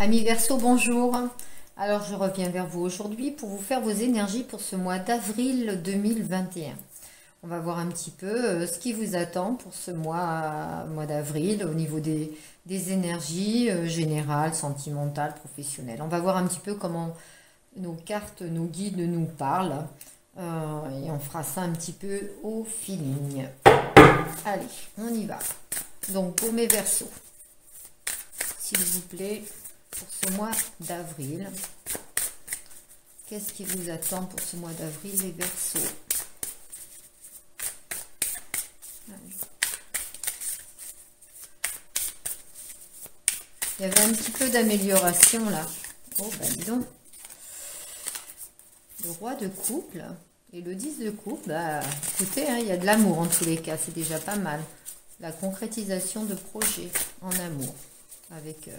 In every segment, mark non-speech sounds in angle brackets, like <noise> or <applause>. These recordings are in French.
Amis Verseau, bonjour. Alors je reviens vers vous aujourd'hui pour vous faire vos énergies pour ce mois d'avril 2021. On va voir un petit peu euh, ce qui vous attend pour ce mois, mois d'avril au niveau des, énergies euh, générales, sentimentales, professionnelles. On va voir un petit peu comment nos cartes, nos guides nous parlent. Euh, et on fera ça un petit peu au feeling. Allez, on y va. Donc pour mes versos, s'il vous plaît, pour ce mois d'avril. Qu'est-ce qui vous attend pour ce mois d'avril, les Verseaux Il y avait un petit peu d'amélioration là. Oh, ben dis donc. Le roi de couple et le 10 de couple, bah, écoutez, hein, il y a de l'amour en tous les cas, c'est déjà pas mal. La concrétisation de projets en amour avec euh,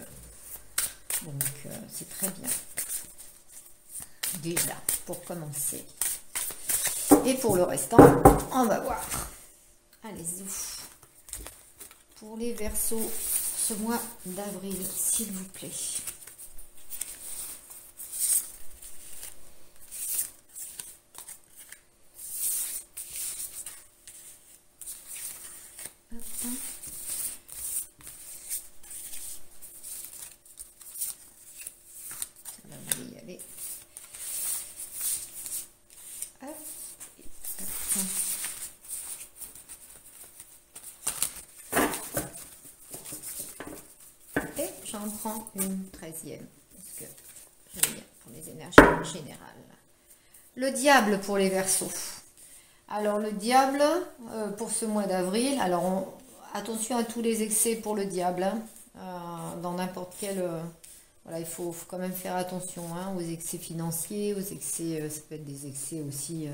donc, euh, c'est très bien. Déjà, pour commencer. Et pour le restant, on va voir. Allez-y. Pour les versos, ce mois d'avril, s'il vous plaît. J'en prends une treizième. Parce que j'aime bien pour les énergies en général. Le diable pour les versos. Alors le diable, euh, pour ce mois d'avril, alors attention à tous les excès pour le diable. Hein. Euh, dans n'importe quel... Euh, voilà, il faut, quand même faire attention hein, aux excès financiers, aux excès... ça peut être des excès aussi...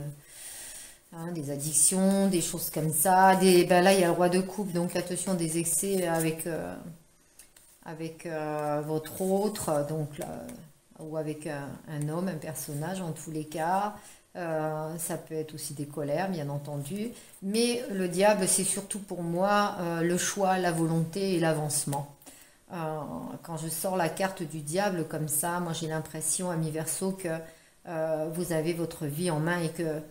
Hein, des addictions, des choses comme ça. Des, ben là, il y a le roi de coupe, donc attention des excès avec avec euh, votre autre, donc ou avec un, homme, un personnage en tous les cas. Euh, ça peut être aussi des colères, bien entendu. Mais le diable, c'est surtout pour moi euh, le choix, la volonté et l'avancement. quand je sors la carte du diable comme ça, moi j'ai l'impression, ami Verseau, que vous avez votre vie en main et que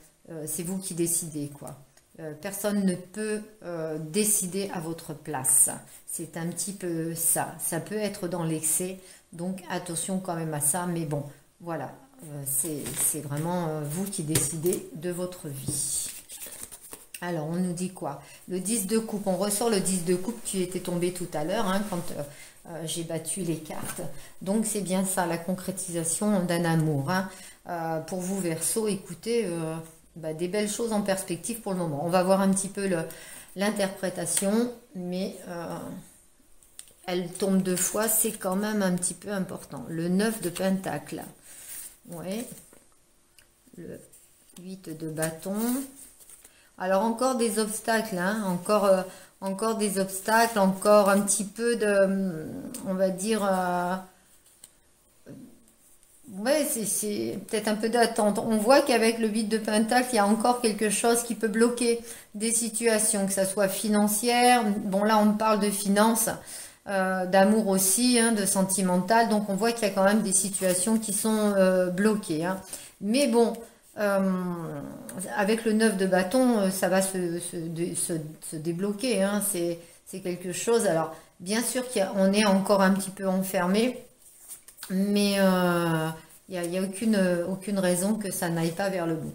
c'est vous qui décidez, quoi. Euh, personne ne peut euh, décider à votre place. C'est un petit peu ça. Ça peut être dans l'excès, donc attention quand même à ça. Mais bon, voilà, euh, c'est vraiment vous qui décidez de votre vie. Alors, on nous dit quoi? Le 10 de coupe. On ressort le 10 de coupe qui était tombé tout à l'heure hein, quand j'ai battu les cartes. Donc, c'est bien ça, la concrétisation d'un amour. Hein. pour vous, Verseau, écoutez, bah, des belles choses en perspective pour le moment. On va voir un petit peu l'interprétation, mais euh, elle tombe deux fois, c'est quand même un petit peu important. Le 9 de pentacle, ouais. le 8 de bâton. Alors encore des obstacles, hein. encore, euh, encore des obstacles, encore un petit peu de, on va dire... Euh, Ouais, c'est peut-être un peu d'attente. On voit qu'avec le 8 de Pentacle, il y a encore quelque chose qui peut bloquer des situations, que ça soit financière. Bon, là, on parle de finances, euh, d'amour aussi, hein, de sentimental. Donc, on voit qu'il y a quand même des situations qui sont euh, bloquées. Hein. Mais bon, euh, avec le 9 de bâton, ça va se, se, débloquer. Hein. C'est quelque chose. Alors, bien sûr qu'on est encore un petit peu enfermé. Mais il n'y a, aucune, aucune raison que ça n'aille pas vers le bon.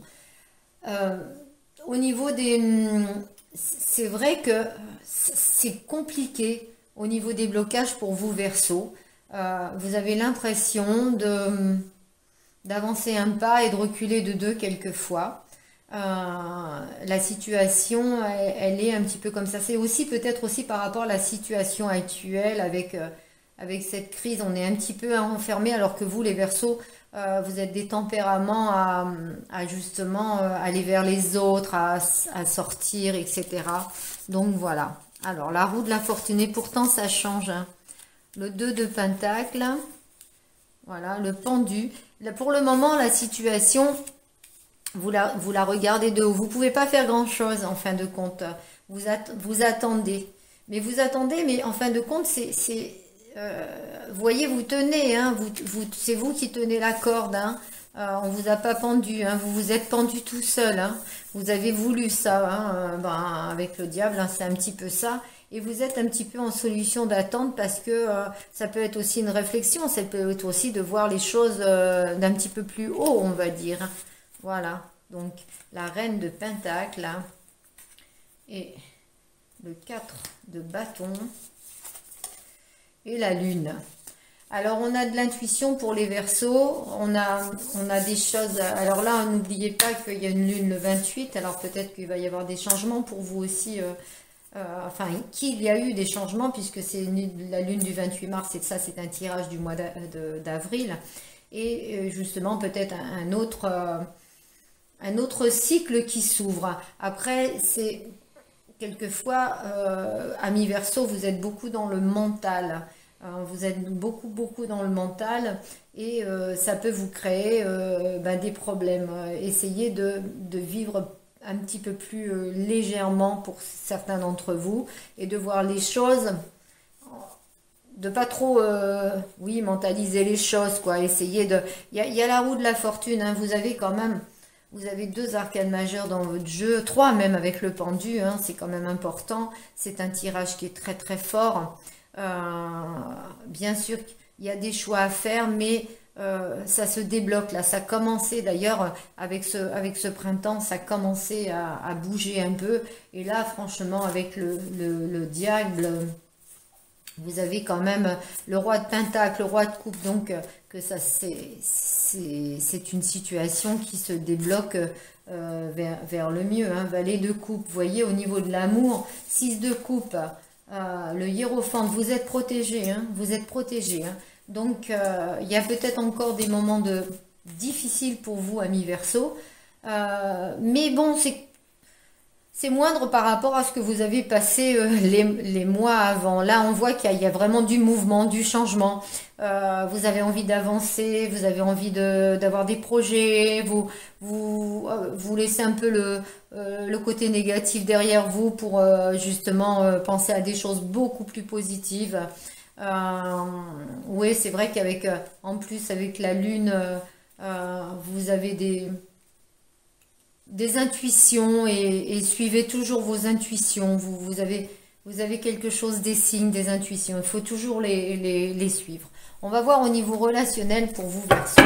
Euh, au niveau des... C'est vrai que c'est compliqué au niveau des blocages pour vous, Verseau. Euh, vous avez l'impression de d'avancer un pas et de reculer de deux quelquefois. Euh, la situation, elle, est un petit peu comme ça. C'est aussi peut-être aussi par rapport à la situation actuelle avec, avec cette crise. On est un petit peu enfermé alors que vous, les Verseaux, euh, vous êtes des tempéraments à, justement euh, aller vers les autres, à, sortir, etc. Donc voilà. Alors la roue de la pourtant ça change. Hein. Le 2 de pentacle, voilà, le pendu. pour le moment, la situation, vous la, regardez de haut. Vous ne pouvez pas faire grand-chose en fin de compte. Vous attendez. Mais vous attendez, mais en fin de compte, c'est vous voyez, vous tenez, hein, c'est vous qui tenez la corde. Hein. on vous a pas pendu, hein, vous vous êtes pendu tout seul. Hein. Vous avez voulu ça, hein, ben, avec le diable, c'est un petit peu ça et vous êtes un petit peu en solution d'attente parce que euh, ça peut être aussi une réflexion, ça peut être aussi de voir les choses euh, d'un petit peu plus haut, on va dire. Voilà, donc la reine de Pentacle et le 4 de bâton et la lune. Alors on a de l'intuition pour les versos, on a, on a des choses, alors là n'oubliez pas qu'il y a une lune le 28, alors peut-être qu'il va y avoir des changements pour vous aussi euh, euh, enfin, qu'il y a eu des changements, puisque c'est la lune du 28 mars, et ça, c'est un tirage du mois d'avril. Et euh, justement, peut-être un, autre, un autre cycle qui s'ouvre. Après, c'est quelquefois, à mi verso, vous êtes beaucoup dans le mental. Vous êtes beaucoup, beaucoup dans le mental et ça peut vous créer ben, des problèmes. Essayez de, de vivre un petit peu plus euh, légèrement pour certains d'entre vous et de voir les choses de pas trop euh, oui mentaliser les choses quoi essayer de il y, a, la roue de la fortune hein. vous avez quand même vous avez deux arcanes majeures dans votre jeu trois même avec le pendu hein. c'est quand même important c'est un tirage qui est très très fort euh, bien sûr il y a des choix à faire mais euh, ça se débloque là. Ça a commencé d'ailleurs avec ce, avec ce printemps, ça a commencé à, bouger un peu. Et là, franchement, avec le, le, diable, vous avez quand même le roi de Pentacle, le roi de coupe. Donc, que ça c'est une situation qui se débloque euh, vers, vers, le mieux. Hein. Valet de coupe, vous voyez, au niveau de l'amour, 6 de coupe. Euh, le hiérophante, vous êtes protégé, hein. vous êtes protégé. Hein. Donc, euh, il y a peut-être encore des moments de difficiles pour vous, amis Verseau. Euh, mais bon, c'est moindre par rapport à ce que vous avez passé euh, les, mois avant. Là, on voit qu'il y, a vraiment du mouvement, du changement. vous avez envie d'avancer, vous avez envie d'avoir des projets, vous, vous, laissez un peu le, le côté négatif derrière vous pour justement penser à des choses beaucoup plus positives. Euh, oui, c'est vrai qu'avec, euh, en plus, avec la lune, euh, vous avez des, des intuitions et, suivez toujours vos intuitions. Vous, avez, quelque chose, des signes, des intuitions. Il faut toujours les, suivre. On va voir au niveau relationnel pour vous, Verseau,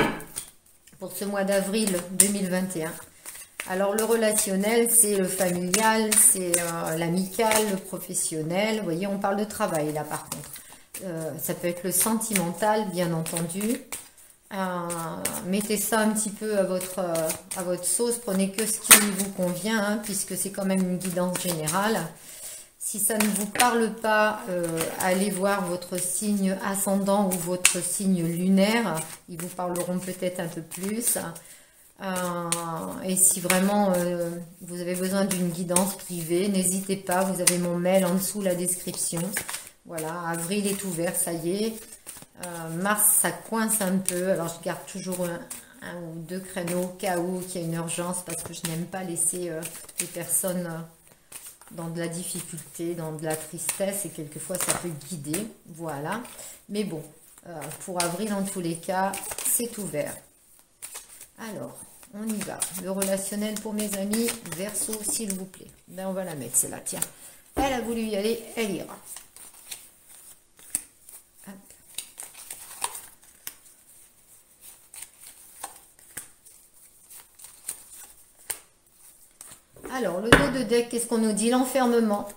pour ce mois d'avril 2021. Alors, le relationnel, c'est le familial, c'est l'amical, le professionnel. Vous voyez, on parle de travail là, par contre. Euh, ça peut être le sentimental, bien entendu. Euh, mettez ça un petit peu à votre, euh, à votre sauce. Prenez que ce qui vous convient, hein, puisque c'est quand même une guidance générale. Si ça ne vous parle pas, allez voir votre signe ascendant ou votre signe lunaire. Ils vous parleront peut-être un peu plus. et si vraiment vous avez besoin d'une guidance privée, n'hésitez pas, vous avez mon mail en dessous la description. Voilà, avril est ouvert, ça y est. Euh, mars, ça coince un peu. Alors, je garde toujours un, ou deux créneaux au cas où il y a une urgence parce que je n'aime pas laisser euh, les personnes euh, dans de la difficulté, dans de la tristesse et quelquefois ça peut guider. Voilà. Mais bon, pour avril, en tous les cas, c'est ouvert. Alors, on y va. Le relationnel pour mes amis, verso, s'il vous plaît. Ben, on va la mettre, c'est là, tiens. Elle a voulu y aller, elle ira. Alors, le dos de deck, qu'est-ce qu'on nous dit? L'enfermement.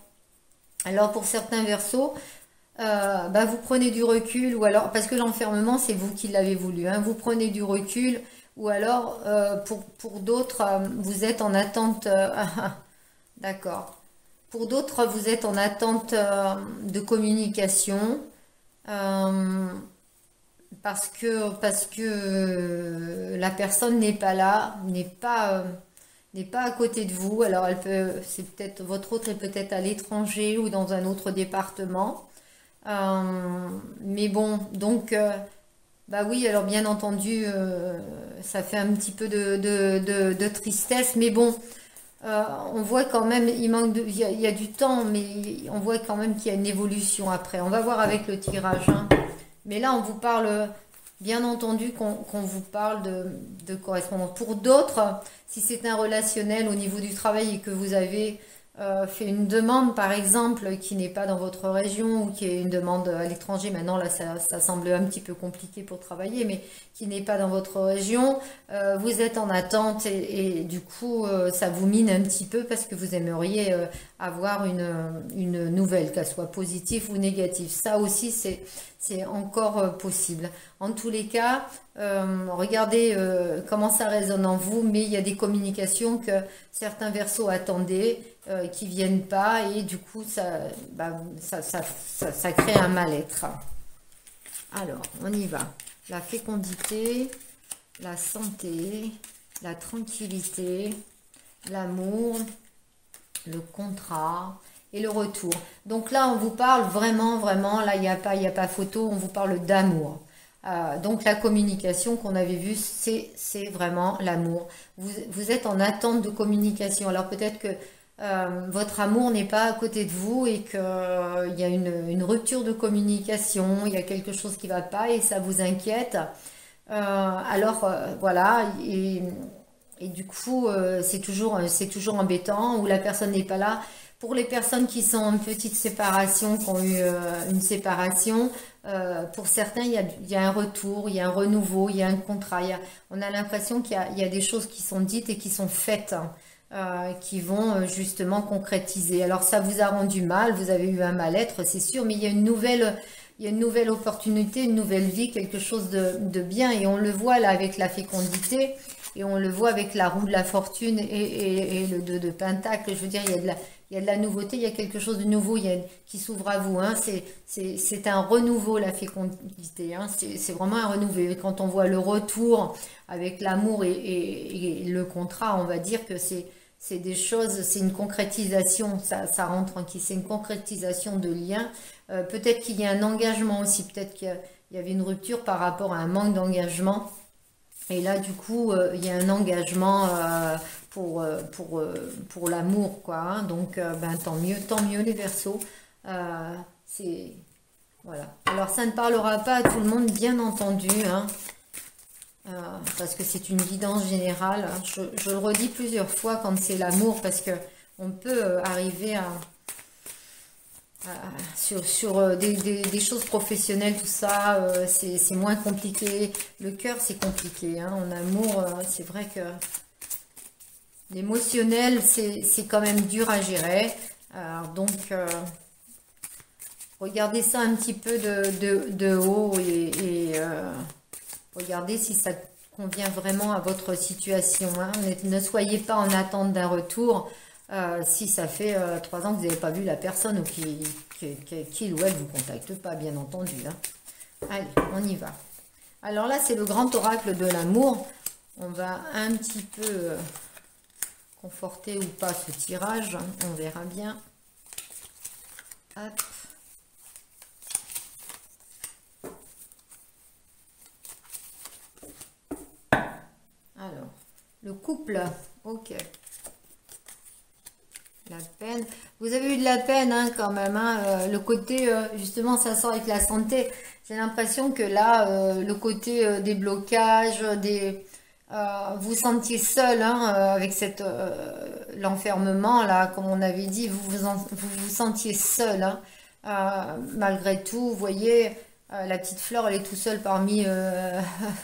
Alors, pour certains versos, euh, bah, vous prenez du recul, ou alors, parce que l'enfermement, c'est vous qui l'avez voulu, hein, vous prenez du recul, ou alors, euh, pour, d'autres, euh, vous êtes en attente, <laughs> d'accord. Pour d'autres, vous êtes en attente de communication, parce que la personne n'est pas là, n'est pas n'est pas à côté de vous. Alors elle peut, c'est peut-être votre autre est peut-être à l'étranger ou dans un autre département. Euh, mais bon, donc euh, bah oui, alors bien entendu, euh, ça fait un petit peu de, de, tristesse, mais bon, on voit quand même, il manque de, il y, a, du temps, mais on voit quand même qu'il y a une évolution après. On va voir avec le tirage. Hein. Mais là, on vous parle, bien entendu, qu'on vous parle de, correspondance. Pour d'autres, si c'est un relationnel au niveau du travail et que vous avez euh, fait une demande, par exemple, qui n'est pas dans votre région ou qui est une demande à l'étranger, maintenant là ça, semble un petit peu compliqué pour travailler, mais qui n'est pas dans votre région, euh, vous êtes en attente et, du coup euh, ça vous mine un petit peu parce que vous aimeriez avoir une, une nouvelle, qu'elle soit positive ou négative. Ça aussi c'est c'est encore possible. En tous les cas, regardez comment ça résonne en vous, mais il y a des communications que certains versos attendaient euh, qui viennent pas et du coup bah, ça, ça, ça, ça, crée un mal-être. Alors, on y va. La fécondité, la santé, la tranquillité, l'amour, le contrat et le retour. Donc là, on vous parle vraiment, vraiment, là, il n'y a, pas, a pas photo, on vous parle d'amour. Euh, donc la communication qu'on avait vue, c'est vraiment l'amour. Vous, vous, êtes en attente de communication. Alors peut-être que euh, votre amour n'est pas à côté de vous et qu'il euh, y a une, rupture de communication, il y a quelque chose qui ne va pas et ça vous inquiète. Euh, alors voilà, et, du coup c'est toujours, toujours embêtant ou la personne n'est pas là. Pour les personnes qui sont en petite séparation, qui ont eu une séparation, pour certains, il y, a, un retour, il y a un renouveau, il y a un contrat. on a l'impression qu'il y, a des choses qui sont dites et qui sont faites. Euh, qui vont euh, justement concrétiser. Alors ça vous a rendu mal, vous avez eu un mal-être, c'est sûr, mais il y a une nouvelle, il y a une nouvelle opportunité, une nouvelle vie, quelque chose de, bien, et on le voit là avec la fécondité, et on le voit avec la roue de la fortune et, le 2 de pentacle. Je veux dire, il y a de la, il y a de la nouveauté, il y a quelque chose de nouveau il qui s'ouvre à vous. Hein. C'est un renouveau, la fécondité. Hein. C'est vraiment un renouveau. Et quand on voit le retour avec l'amour et, le contrat, on va dire que c'est c'est des choses, c'est une concrétisation, ça, rentre en qui, c'est une concrétisation de liens. Euh, peut-être qu'il y a un engagement aussi, peut-être qu'il y, avait une rupture par rapport à un manque d'engagement. Et là, du coup, euh, il y a un engagement euh, pour, l'amour, quoi. Hein. Donc, ben, tant mieux, tant mieux les versos. voilà. Alors, ça ne parlera pas à tout le monde, bien entendu. Hein. Euh, parce que c'est une guidance générale. Je, le redis plusieurs fois quand c'est l'amour, parce que on peut euh, arriver à, sur, euh, des, choses professionnelles, tout ça, c'est moins compliqué. Le cœur, c'est compliqué. Hein. En amour, c'est vrai que l'émotionnel, c'est quand même dur à gérer. donc, regardez ça un petit peu de, haut et, Regardez si ça convient vraiment à votre situation. Hein. Ne, soyez pas en attente d'un retour euh, si ça fait euh, trois ans que vous n'avez pas vu la personne ou qu'il ou elle ne vous contacte pas, bien entendu. Hein. Allez, on y va. Alors là, c'est le grand oracle de l'amour. On va un petit peu euh, conforter ou pas ce tirage. Hein. On verra bien. Alors, le couple, ok. La peine. Vous avez eu de la peine hein, quand même. Hein, euh, le côté, euh, justement, ça sort avec la santé. J'ai l'impression que là, euh, le côté des blocages, des, vous sentiez seul hein, avec cette l'enfermement là, comme on avait dit, vous vous, vous, vous sentiez seul. malgré tout, vous voyez, la petite fleur, elle est tout seule parmi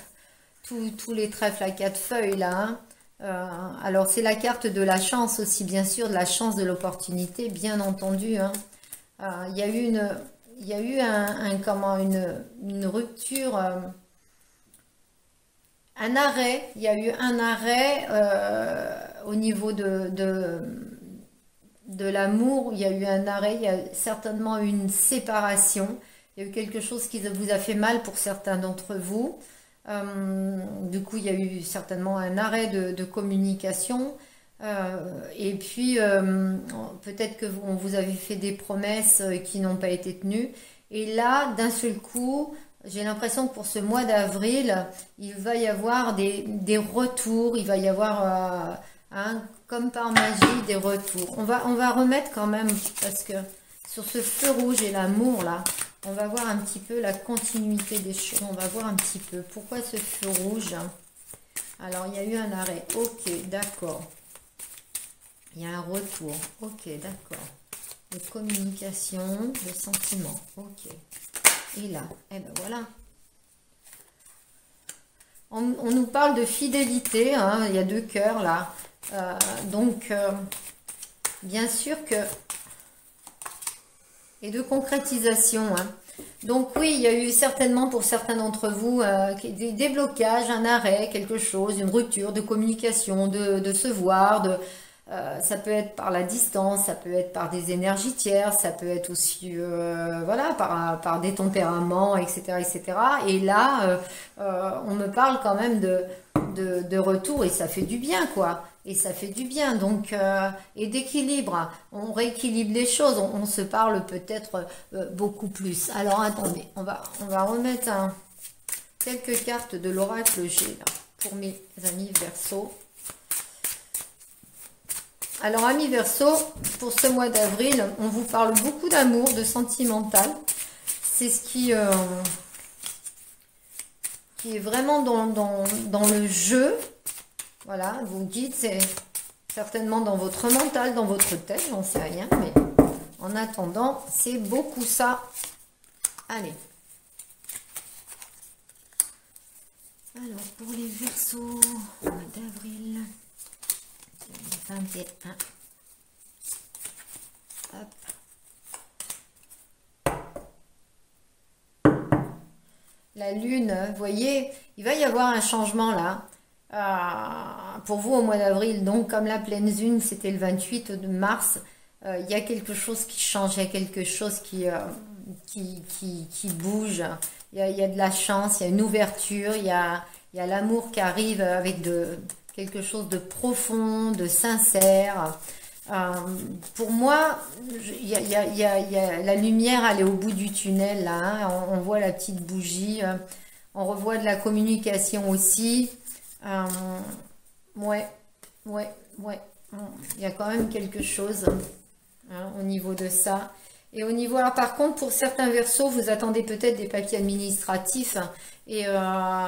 <laughs> tous les trèfles à quatre feuilles là. Euh, alors c'est la carte de la chance aussi, bien sûr, de la chance de l'opportunité, bien entendu. Hein. Euh, il y a eu une, rupture, euh, un arrêt. Il y a eu un arrêt au niveau de, de, de l'amour. Il y a eu un arrêt. Il y a certainement une séparation. Il y a eu quelque chose qui vous a fait mal pour certains d'entre vous. Euh, du coup, il y a eu certainement un arrêt de, communication. Euh, et puis, euh, peut-être que vous, on avez fait des promesses qui n'ont pas été tenues. Et là, d'un seul coup, j'ai l'impression que pour ce mois d'avril, il va y avoir des, retours, il va y avoir, comme par magie, des retours. On va, on va remettre quand même, parce que sur ce feu rouge et l'amour, là, on va voir un petit peu la continuité des choses. On va voir un petit peu pourquoi ce feu rouge. Alors, il y a eu un arrêt. Ok, d'accord. Il y a un retour. Ok, d'accord. De communication, de sentiments. Ok. Et là, eh ben voilà. On, nous parle de fidélité. Hein. il y a deux cœurs là. Euh, donc, euh, bien sûr que... Et de concrétisation. Hein. Donc oui, il y a eu certainement pour certains d'entre vous euh, des déblocages, un arrêt, quelque chose, une rupture de communication, de, se voir, de, ça peut être par la distance, ça peut être par des énergies tierces, ça peut être aussi voilà par, des tempéraments, etc., etc. Et là, on me parle quand même de, de, retour et ça fait du bien, quoi et ça fait du bien. Donc, euh, et d'équilibre, on rééquilibre les choses, on, se parle peut-être euh, beaucoup plus. Alors, attendez, on va, on va remettre quelques cartes de l'oracle G pour mes amis Verseau. Alors, amis Verseau, pour ce mois d'avril, on vous parle beaucoup d'amour, de sentimental. C'est ce qui, euh, qui est vraiment dans, dans, dans le jeu, voilà, vous dites, c'est certainement dans votre mental, dans votre tête, j'en sais rien, mais en attendant, c'est beaucoup ça. Allez. Alors, pour les versos, d'avril 2021. La lune, vous voyez, il va y avoir un changement là. Euh, pour vous au mois d'avril, donc comme la pleine lune, c'était le 28 de mars, euh, il y a quelque chose qui change, il y a quelque chose qui, euh, qui, qui, bouge, il y, a, il y, a, de la chance, il y a une ouverture, il y a, il y a l'amour qui arrive avec de, quelque chose de profond, de sincère. pour moi, il y, a, il y a, la lumière, elle est au bout du tunnel, là, hein. on, voit la petite bougie, on revoit de la communication aussi. Euh, ouais, ouais, ouais. Il y a quand même quelque chose hein, au niveau de ça. Et au niveau, alors par contre, pour certains versos, vous attendez peut-être des papiers administratifs et euh,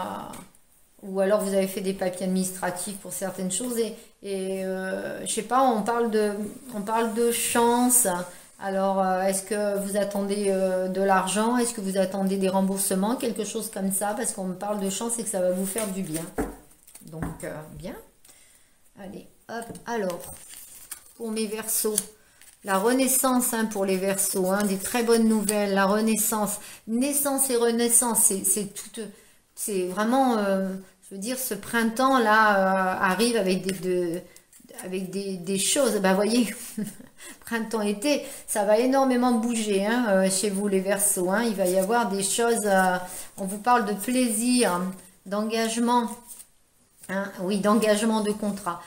ou alors vous avez fait des papiers administratifs pour certaines choses et, et euh, je sais pas, on parle de, on parle de chance. Alors, est-ce que vous attendez de l'argent? Est-ce que vous attendez des remboursements? Quelque chose comme ça, parce qu'on me parle de chance et que ça va vous faire du bien. Donc, euh, bien. Allez, hop. Alors, pour mes versos, la renaissance hein, pour les versos, hein, des très bonnes nouvelles, la renaissance, naissance et renaissance, c'est tout, c'est vraiment, euh, je veux dire, ce printemps-là euh, arrive avec des, avec des, choses, bah voyez, <laughs> printemps-été, ça va énormément bouger hein, chez vous les versos, il va y avoir des choses, on vous parle de plaisir, d'engagement, Hein, oui, d'engagement de contrat.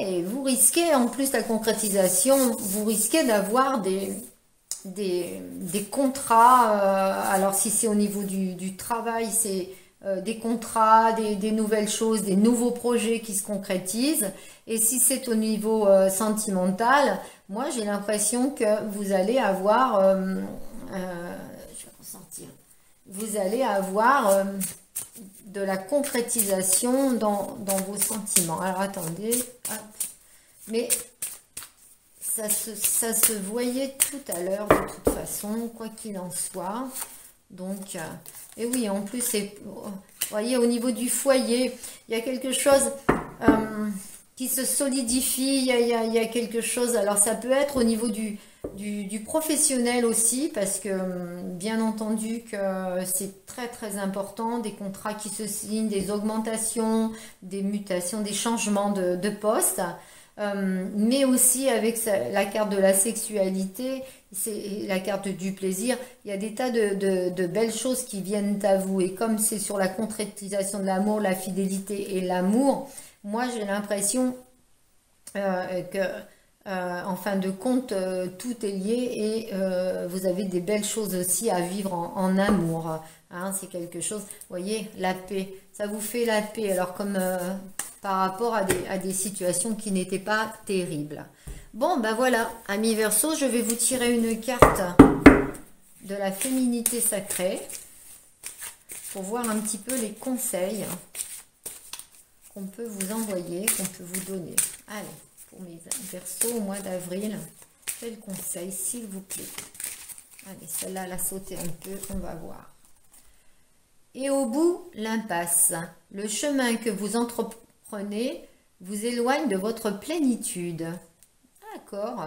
Eh, vous risquez, en plus la concrétisation, vous risquez d'avoir des, contrats. Euh, alors si c'est au niveau du, travail, c'est euh, des contrats, des, nouvelles choses, des nouveaux projets qui se concrétisent. Et si c'est au niveau euh, sentimental, moi j'ai l'impression que vous allez avoir... je vais ressentir. Vous allez avoir la concrétisation dans, vos sentiments. Alors attendez, mais ça se, ça se voyait tout à l'heure de toute façon, quoi qu'il en soit. Donc, euh, et oui, en plus, vous voyez, au niveau du foyer, il y a quelque chose euh, qui se solidifie, il il y a quelque chose, alors ça peut être au niveau du, du, professionnel aussi, parce que hum, bien entendu que c'est très très important, des contrats qui se signent, des augmentations, des mutations, des changements de, poste, hum, mais aussi avec la carte de la sexualité, c'est la carte du plaisir, il y a des tas de, belles choses qui viennent à vous, et comme c'est sur la concrétisation de l'amour, la fidélité et l'amour, moi j'ai l'impression euh, que euh, en fin de compte, euh, tout est lié et euh, vous avez des belles choses aussi à vivre en, amour. Hein. c'est quelque chose, vous voyez, la paix, ça vous fait la paix. Alors comme par rapport à des, à des situations qui n'étaient pas terribles. Bon, ben voilà, ami Verseau, je vais vous tirer une carte de la féminité sacrée pour voir un petit peu les conseils qu'on peut vous envoyer, qu'on peut vous donner. Allez, pour Verseaux au mois d'avril, quel conseil, s'il vous plaît Allez, celle-là, elle a un peu, on va voir. Et au bout, l'impasse. Le chemin que vous entreprenez vous éloigne de votre plénitude. D'accord.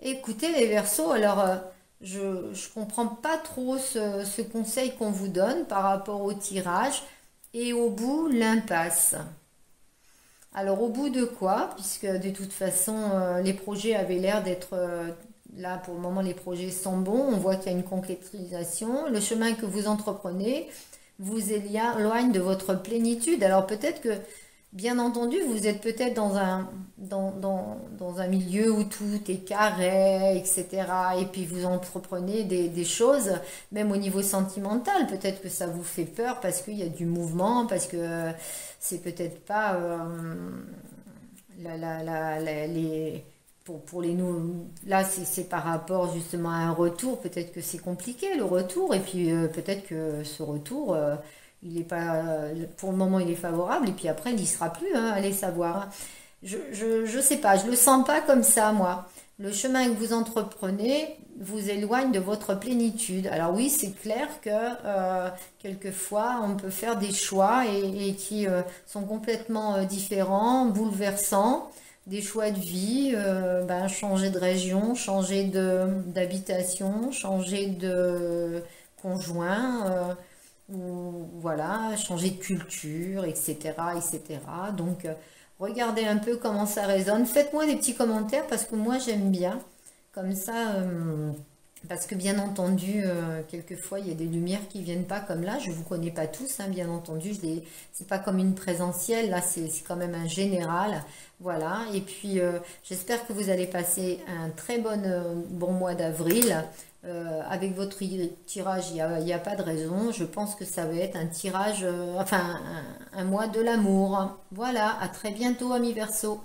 Écoutez les versos, alors euh, je ne comprends pas trop ce conseil qu'on vous donne par rapport au tirage. Et au bout, l'impasse. Alors au bout de quoi Puisque de toute façon, euh, les projets avaient l'air d'être... euh, là, pour le moment, les projets sont bons. On voit qu'il y a une concrétisation. Le chemin que vous entreprenez vous éloigne de votre plénitude. Alors peut-être que, bien entendu, vous êtes peut-être dans un, dans, dans, un milieu où tout est carré, etc. Et puis vous entreprenez des, des choses, même au niveau sentimental. Peut-être que ça vous fait peur parce qu'il y a du mouvement, parce que c'est peut-être pas euh, la, la, la, les pour, pour les nous là c'est par rapport justement à un retour peut-être que c'est compliqué le retour et puis euh, peut-être que ce retour euh, il est pas pour le moment il est favorable et puis après il n'y sera plus hein, allez savoir. Je, je sais pas je le sens pas comme ça moi. Le chemin que vous entreprenez vous éloigne de votre plénitude. Alors oui c'est clair que euh, quelquefois on peut faire des choix et, qui euh, sont complètement euh, différents bouleversants. Des choix de vie, ben, changer de région, changer d'habitation, changer de conjoint, ou voilà, changer de culture, etc., etc. Donc, euh, regardez un peu comment ça résonne. Faites-moi des petits commentaires parce que moi j'aime bien. Comme ça, euh, parce que bien entendu, euh, quelquefois il y a des lumières qui viennent pas comme là. Je vous connais pas tous, hein, bien entendu. Les, c'est pas comme une présentielle. Là, c'est quand même un général. Voilà. Et puis, j'espère que vous allez passer un très bon, bon mois d'avril. Euh, avec votre tirage, il n'y a, pas de raison. Je pense que ça va être un tirage, euh, enfin, un, un mois de l'amour. Voilà. À très bientôt, amis Verseau.